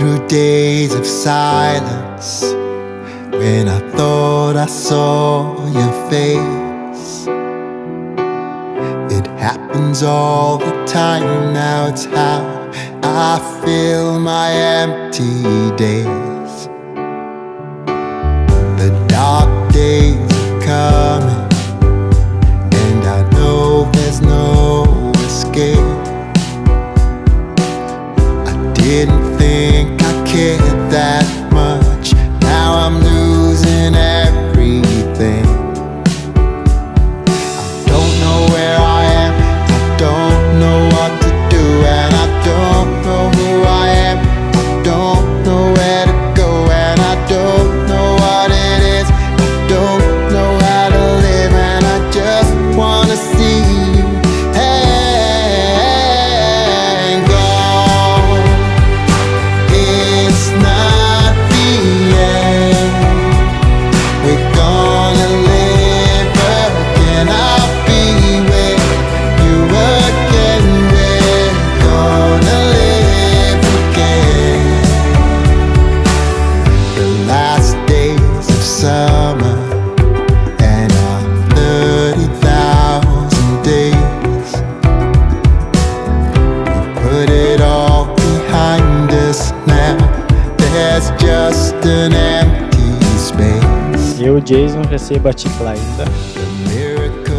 through days of silence when I thought I saw your face. It happens all the time now, it's how I fill my empty days. The dark days are coming, and I know there's no escape. I didn't Jason, recebo a miracle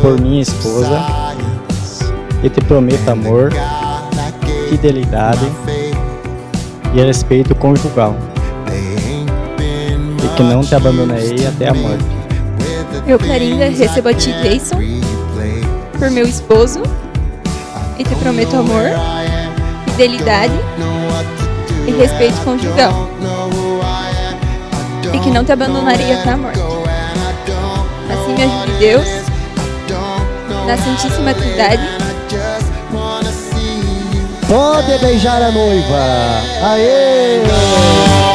por minha esposa, e te prometo amor fidelidade e respeito conjugal, e que não te abandonarei até a morte. Eu, Clarinda, recebo a ti, Jason, por meu esposo e te prometo amor, fidelidade e respeito conjugal e que não te abandonarei até a morte. Ajude Deus, na Santíssima Trindade, Pode beijar a noiva. Aê!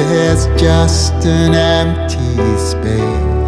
There's just an empty space.